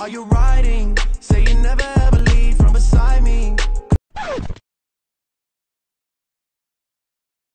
Are you riding?